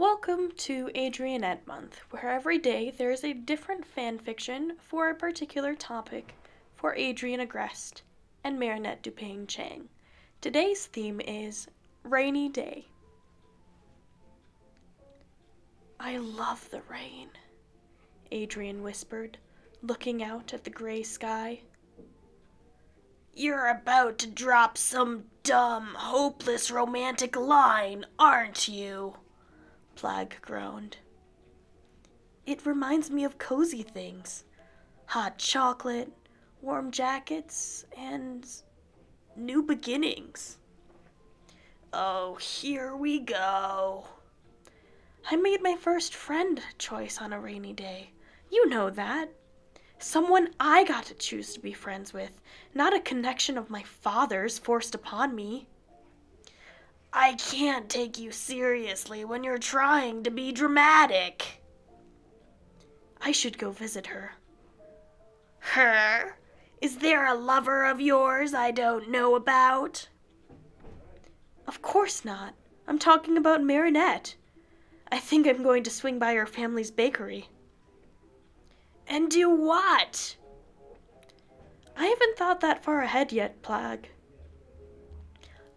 Welcome to Adrienette Month, where every day there is a different fan fiction for a particular topic for Adrien Agreste and Marinette Dupain Cheng. Today's theme is Rainy Day. I love the rain, Adrien whispered, looking out at the gray sky. You're about to drop some dumb, hopeless romantic line, aren't you? Plagg groaned. It reminds me of cozy things hot chocolate, warm jackets, and new beginnings. Oh, here we go. I made my first friend choice on a rainy day. You know that. Someone I got to choose to be friends with, not a connection of my father's forced upon me. I can't take you seriously when you're trying to be dramatic. I should go visit her. Her? Is there a lover of yours I don't know about? Of course not. I'm talking about Marinette. I think I'm going to swing by her family's bakery. And do what? I haven't thought that far ahead yet, Plagg.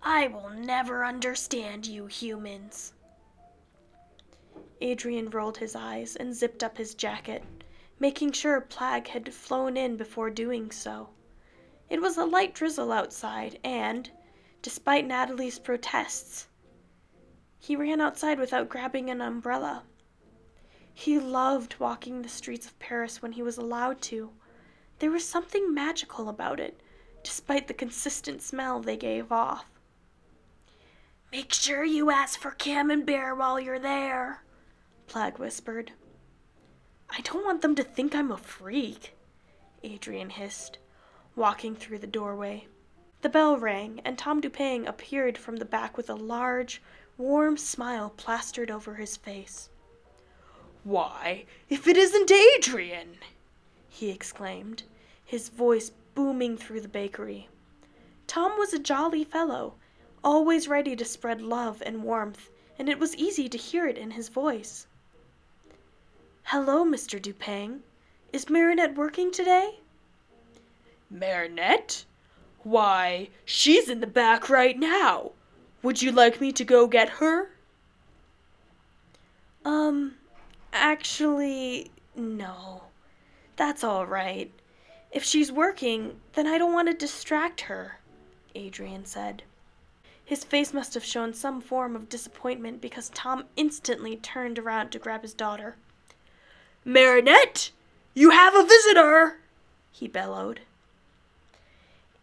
I will never understand you humans. Adrien rolled his eyes and zipped up his jacket, making sure Plagg had flown in before doing so. It was a light drizzle outside, and, despite Natalie's protests, he ran outside without grabbing an umbrella. He loved walking the streets of Paris when he was allowed to. There was something magical about it, despite the consistent smell they gave off. Make sure you ask for camembert while you're there, Plagg whispered. I don't want them to think I'm a freak, Adrien hissed, walking through the doorway. The bell rang, and Tom Dupain appeared from the back with a large, warm smile plastered over his face. Why, if it isn't Adrien! he exclaimed, his voice booming through the bakery. Tom was a jolly fellow, always ready to spread love and warmth, and it was easy to hear it in his voice. Hello, Mr. Dupain. Is Marinette working today? Marinette? Why, she's in the back right now. Would you like me to go get her? Um, actually, no. That's all right. If she's working, then I don't want to distract her, Adrien said. His face must have shown some form of disappointment because Tom instantly turned around to grab his daughter. Marinette, you have a visitor, he bellowed.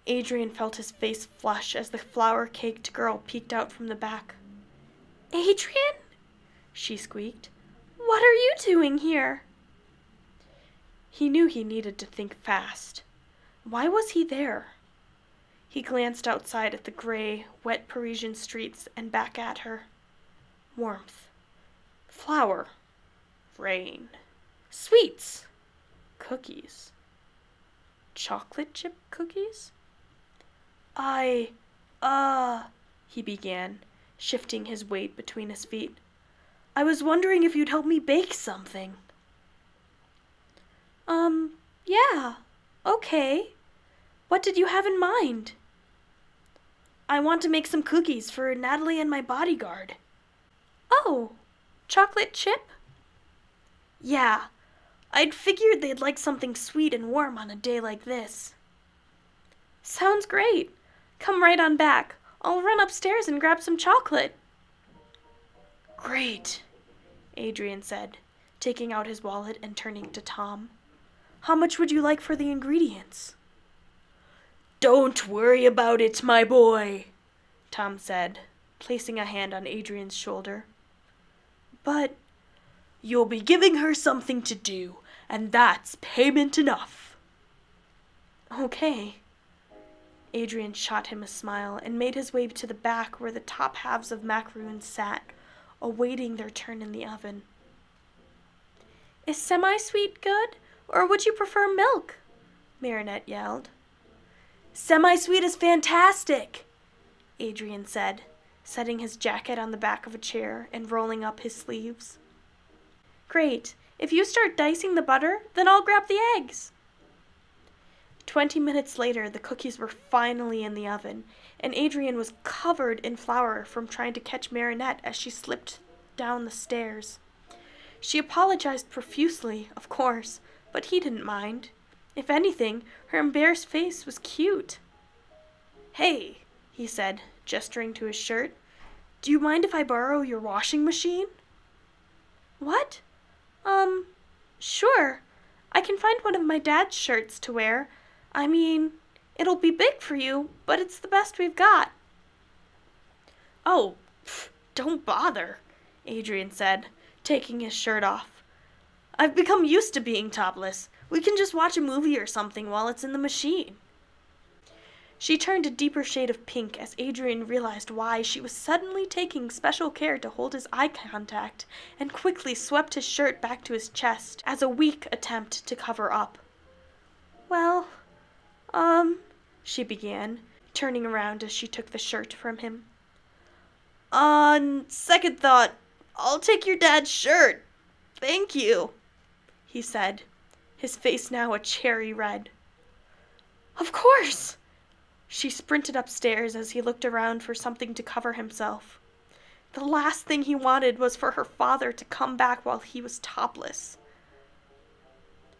Adrien felt his face flush as the flour caked girl peeked out from the back. Adrien? she squeaked. What are you doing here? He knew he needed to think fast. Why was he there? He glanced outside at the gray, wet Parisian streets and back at her. Warmth. Flour. Rain. Sweets. Cookies. Chocolate chip cookies? I. Uh. he began, shifting his weight between his feet. I was wondering if you'd help me bake something. Um, yeah. Okay. What did you have in mind? I want to make some cookies for Natalie and my bodyguard. Oh, chocolate chip? Yeah, I'd figured they'd like something sweet and warm on a day like this. Sounds great. Come right on back. I'll run upstairs and grab some chocolate. Great, Adrien said, taking out his wallet and turning to Tom. How much would you like for the ingredients? Don't worry about it, my boy, Tom said, placing a hand on Adrien's shoulder. But you'll be giving her something to do, and that's payment enough. Okay. Adrien shot him a smile and made his way to the back where the top halves of macaroons sat, awaiting their turn in the oven. Is semi sweet good, or would you prefer milk? Marinette yelled. Semi sweet is fantastic, Adrien said, setting his jacket on the back of a chair and rolling up his sleeves. Great. If you start dicing the butter, then I'll grab the eggs. Twenty minutes later, the cookies were finally in the oven, and Adrien was covered in flour from trying to catch Marinette as she slipped down the stairs. She apologized profusely, of course, but he didn't mind. If anything, her embarrassed face was cute. Hey, he said, gesturing to his shirt, do you mind if I borrow your washing machine? What? Um, sure. I can find one of my dad's shirts to wear. I mean, it'll be big for you, but it's the best we've got. Oh, don't bother, Adrien said, taking his shirt off. I've become used to being topless. We can just watch a movie or something while it's in the machine. She turned a deeper shade of pink as Adrien realized why she was suddenly taking special care to hold his eye contact and quickly swept his shirt back to his chest as a weak attempt to cover up. Well, um, she began, turning around as she took the shirt from him. On second thought, I'll take your dad's shirt. Thank you, he said, his face now a cherry red. Of course! She sprinted upstairs as he looked around for something to cover himself. The last thing he wanted was for her father to come back while he was topless.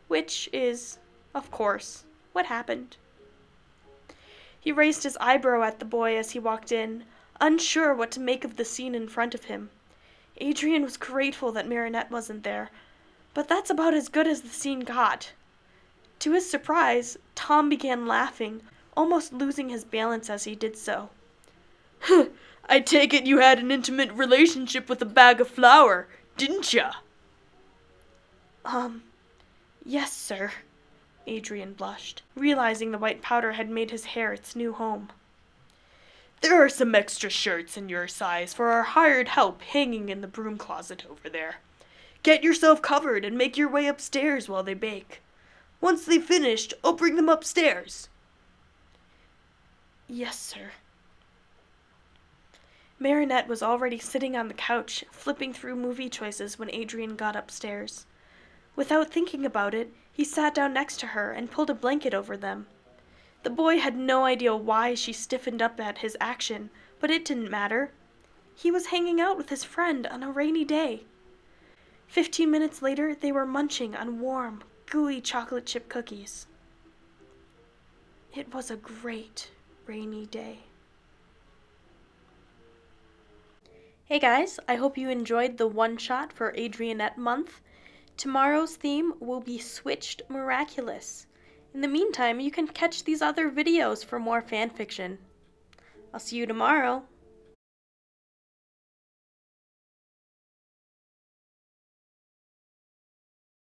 Which is, of course, what happened. He raised his eyebrow at the boy as he walked in, unsure what to make of the scene in front of him. Adrien was grateful that Marinette wasn't there, but that's about as good as the scene got. To his surprise, Tom began laughing, almost losing his balance as he did so. I take it you had an intimate relationship with a bag of flour, didn't ya? Um, yes, sir. Adrien blushed, realizing the white powder had made his hair its new home. There are some extra shirts in your size for our hired help hanging in the broom closet over there. Get yourself covered and make your way upstairs while they bake. Once they've finished, I'll bring them upstairs. Yes, sir. Marinette was already sitting on the couch, flipping through movie choices when Adrien got upstairs. Without thinking about it, he sat down next to her and pulled a blanket over them. The boy had no idea why she stiffened up at his action, but it didn't matter. He was hanging out with his friend on a rainy day. Fifteen minutes later, they were munching on warm, gooey chocolate chip cookies. It was a great rainy day. Hey guys, I hope you enjoyed the one shot for Adrienette month. Tomorrow's theme will be Switched Miraculous. In the meantime, you can catch these other videos for more fanfiction. I'll see you tomorrow.